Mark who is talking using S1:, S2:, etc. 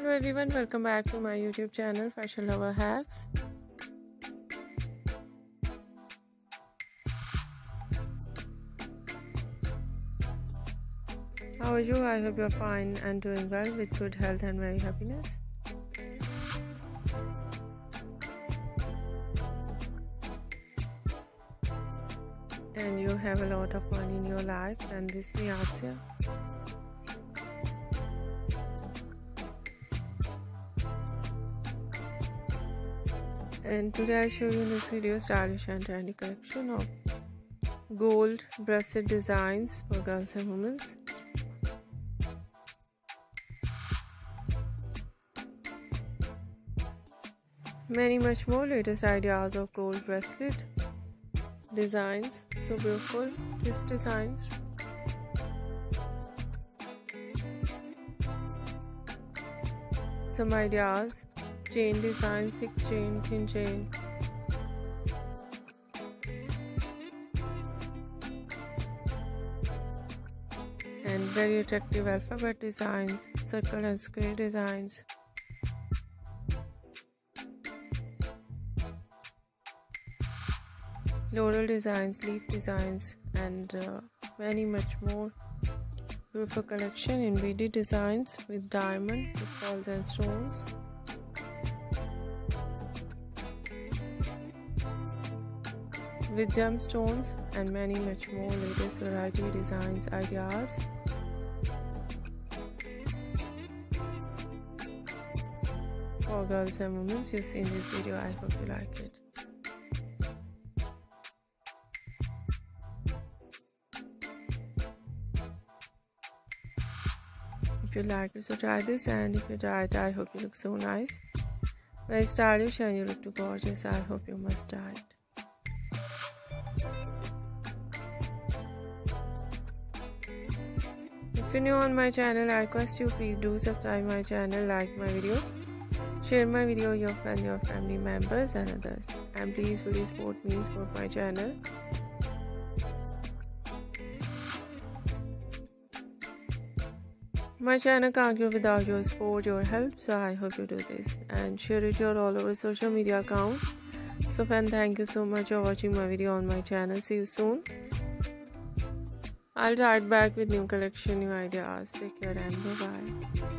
S1: Hello everyone, welcome back to my YouTube channel Fashion Lover Hacks. How are you? I hope you're fine and doing well with good health and very happiness. And you have a lot of money in your life and this me and today I show you in this video stylish and trendy collection of gold breasted designs for girls and women. Many much more latest ideas of gold bracelet designs, so beautiful twist designs. Some ideas chain design, thick chain, thin chain. And very attractive alphabet designs, circle and square designs. Floral designs, leaf designs, and uh, many much more. Beautiful collection in beaded designs with diamond, with pearls and stones. With gemstones and many much more latest variety designs ideas. Oh, For girls and women you see in this video. I hope you like it. If you like it so try this and if you try it i hope you look so nice. Very stylish and you look too gorgeous. I hope you must try it If you're new on my channel, I request you please do subscribe my channel, like my video, share my video with your friends, your family members and others. And please really support me, support my channel. My channel can't grow without your support, your help, so I hope you do this and share it your all over social media accounts. So fan, thank you so much for watching my video on my channel. See you soon. I'll write back with new collection, new ideas. Take care and bye bye.